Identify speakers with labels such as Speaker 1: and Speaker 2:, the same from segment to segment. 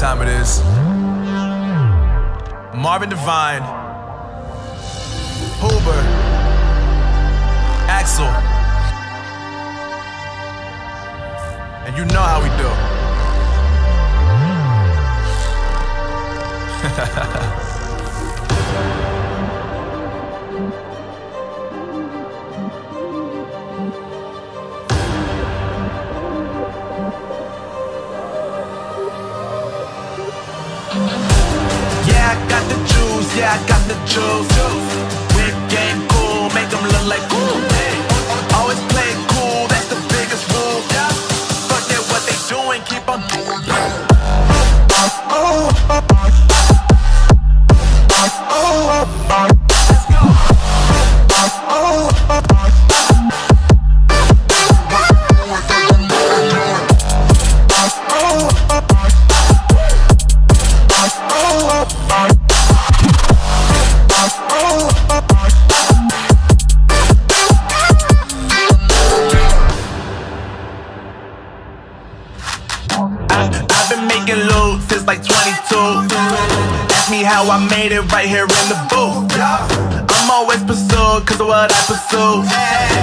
Speaker 1: time it is. Marvin Devine, Huber, Axel, and you know how we do.
Speaker 2: yeah, I got the juice. Made it right here in the booth. I'm always pursued cause of what I pursue.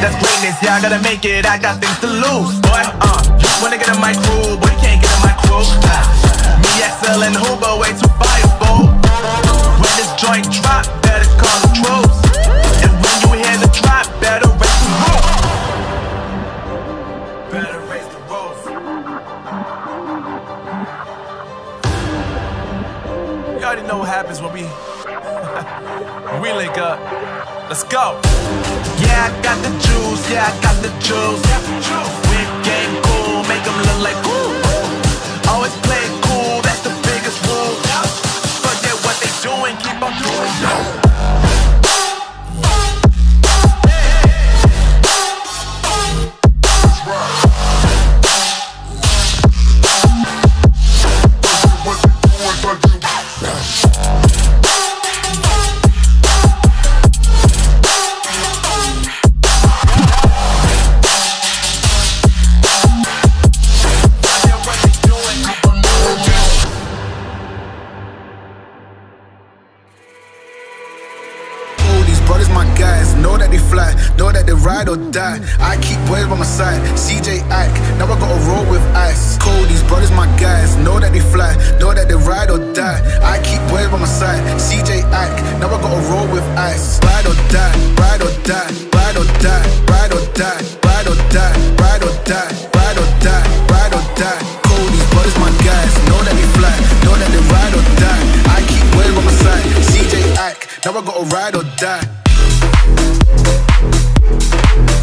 Speaker 2: That's greatness, yeah, I gotta make it, I got things to lose. Boy, uh, wanna get in my crew, boy, you can't get in my crew. Me, XL, and Huber, way too fireball. When this joint drop, better call the troops.
Speaker 1: We link up. Let's go.
Speaker 2: Yeah, I got the juice. Yeah, I got the juice. Whip game cool, make them look like cool. Always play cool, that's the biggest rule. Forget what they doing, keep on doing.
Speaker 3: Or die. I keep boys by my side. CJ Ike, now I gotta roll with ice. Cold, these brothers, my guys. Know that they fly, know that they ride or die. I keep boys by my side. CJ Ike, now I gotta roll with ice. Ride or die, ride or die, ride or die, ride or die, ride or die, ride or die, ride or die, die. Cody's brothers, my guys. Know that they fly, know that they ride or die. I keep boys by my side. CJ Ike, now I gotta ride or die. Thank you.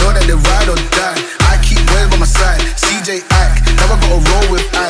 Speaker 3: Know that they ride or die. I keep well by my side. CJ Act never gonna roll with Ack.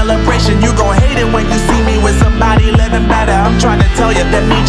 Speaker 2: tell you that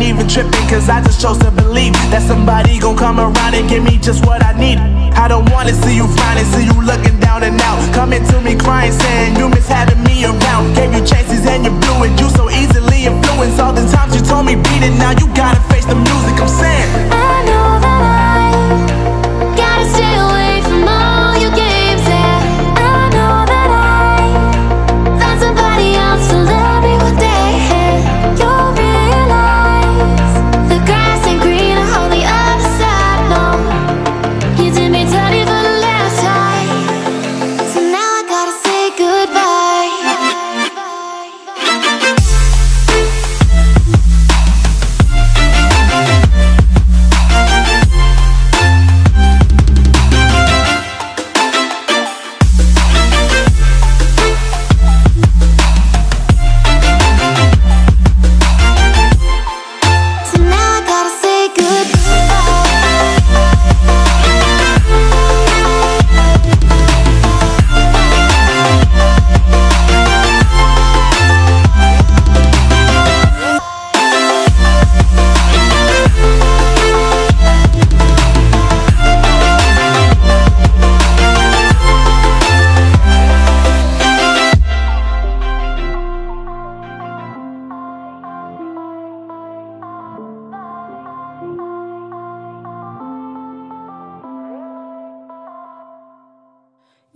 Speaker 4: ain't
Speaker 2: even tripping, cause I just chose to believe that somebody gon' come around and give me just what I need. I don't wanna see you frowning, see you looking down and out. Coming to me crying, saying you miss having me around. Gave you chances and you blew it, you so easily influenced. All the times you told me beat it, now you gotta face the music, I'm saying.